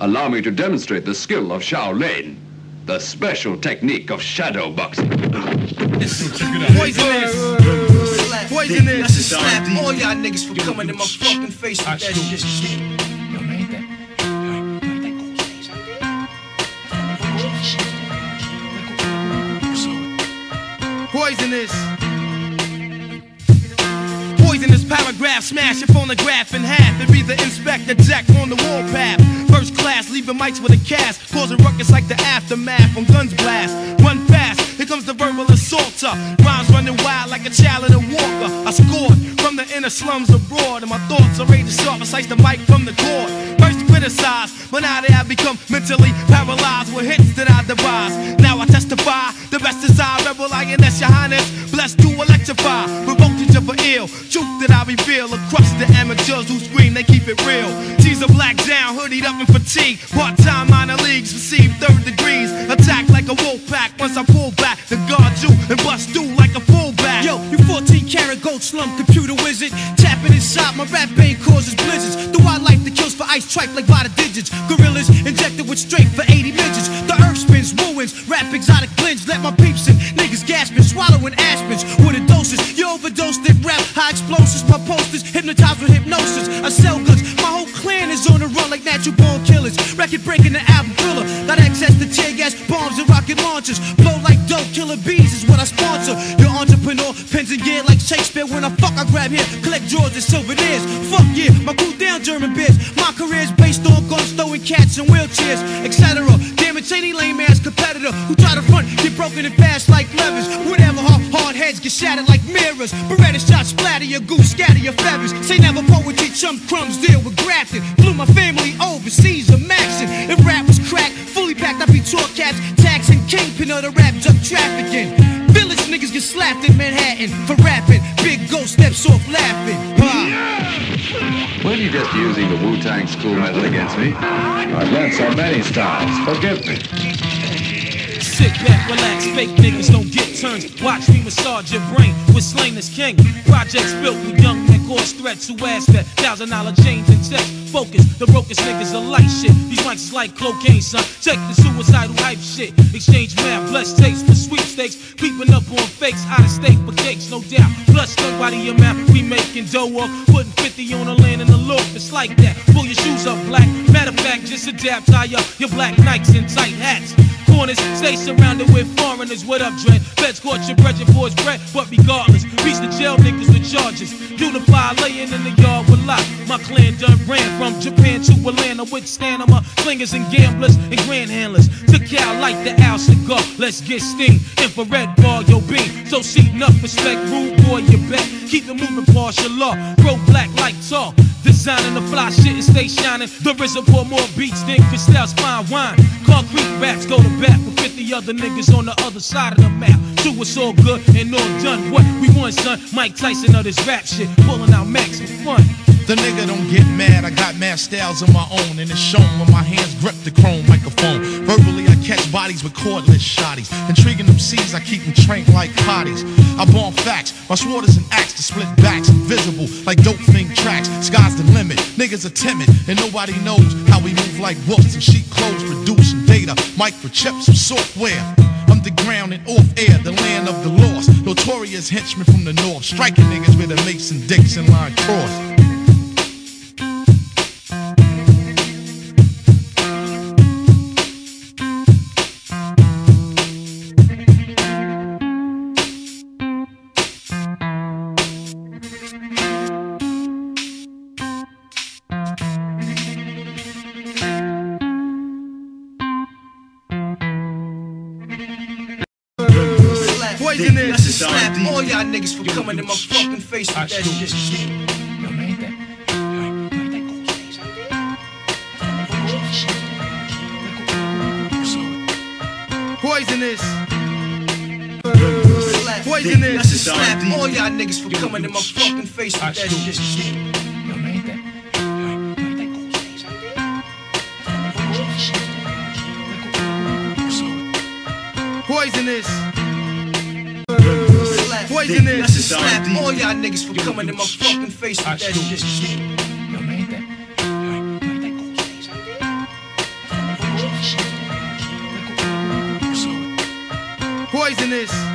Allow me to demonstrate the skill of Shaolin. The special technique of shadow boxing. Poisonous. Poisonous. I should slap all y'all niggas for coming in my fucking face with that shit. Poisonous. Paragraph, smash your phonograph in half and be the Inspectah Deck on the warpath. First class, leaving mics with a cast, causing ruckus like the aftermath when guns blast. Run fast, here comes the verbal assaulter. Rhymes running wild like a child in a walker. I scored from the inner slums abroad, and my thoughts are razor sharp. I slice the mic from the cord. First criticized, but now they have become mentally paralyzed with hits that I devise. Now I testify, the best is I, rebel INS, your highness. Blessed to electrify, ill. Truth that I reveal across the amateurs who scream, they keep it real. G's are black down, hoodied up in fatigue. Part time minor leagues receive third degrees. Attack like a wolf pack once I pull back The guard you and bust through like a fullback. Yo, you 14 karat gold slum computer wizard. Tapping inside my rap vein causes blizzards. The wildlife that kills for ice tripe like by the digits. Gorillas injected with strength for 80 midgets. The earth spins, ruins, rap exotic blends. Let my peeps in, niggas gasping, swallowing aspens overdosed it, rap, high explosives. My posters hypnotized with hypnosis. I sell goods, my whole clan is on the run like natural born killers. Record breaking the album thriller. Got access to tear gas, bombs, and rocket launchers. Blow like dope, killer bees is what I sponsor. Your entrepreneur, pens and gear like Shakespeare. When I fuck, I grab here, collect drawers and souvenirs. Fuck yeah, my cool down German beers. My career's based on guns, throwing cats in wheelchairs, etc. Damn any lame ass competitor who try to front get broken and fast like levers. Whatever, hard, hard heads get shattered like mirrors. Beretta shots splatter your goose, scatter your feathers. Say never poetry, chum crumbs deal with grafting. Flew my family overseas, a maxing. If rap was crack, fully packed, I'd be tour caps, taxing kingpin of the rap drug trafficking. Village niggas get slapped in Manhattan for rapping. Big ghost steps off laughing. Were you just using the Wu-Tang school method against me? I've learned so many styles. Forgive me. Sit back, relax, fake niggas don't get turns. Watch me massage your brain with Slain as King. Projects built with young men cause threats who ask that thousand dollar chains and text. Focus, the brokest niggas are light shit. These mics is like cocaine, son. Check the suicidal hype shit. Exchange mad blessed tapes for sweepstakes. Creeping up on fakes, out of state for cakes, no doubt. By the amount we making dough up. Putting 50 on the the it's like that. Pull your shoes up, black. Matter of fact, just adapt, tie up your black Nikes and tight hats corners. Stay surrounded with foreigners. What up, Dren? Feds caught your bread, your boys bread. But regardless, reach the jail niggas with charges. Unify, laying in the yard with lock. My clan done ran from Japan to Atlanta with stamina. Slingers and gamblers and grand handlers. Took out like the owl cigar. Let's get steam. Infrared bar, yo beam. So seating up, respect, rude boy, you bet. Keep it moving, partial law. Grow black like tar. Designing the fly shit and stay shining. The RZA pour more beats than Cristal's fine wine. Concrete raps go to bat with 50 other niggas on the other side of the map. So it's all good and all done. What we want, son? Mike Tyson of this rap shit. Pulling out max for fun. The nigga don't get mad, I got mad styles of my own, and it's shown when my hands grip the chrome microphone. Verbally, I catch bodies with cordless shotties. Intriguing them seeds, I keep them trained like hotties. I bomb facts, my sword is an axe to split backs, invisible like dope niggas are timid, and nobody knows how we move like wolves in sheep clothes, producing data, microchips, and software. Underground and off air, the land of the lost. Notorious henchmen from the north, striking niggas with a Mason Dixon line cross. Poisonous. should slap all y'all niggas for coming in my fucking face with that shit. Poisonous. Poisonous. should slap all y'all niggas for coming in my fucking face with that shit. Poisonous poison is. I should slap deep. all y'all niggas for coming to in my fucking face with that shit. Poisonous.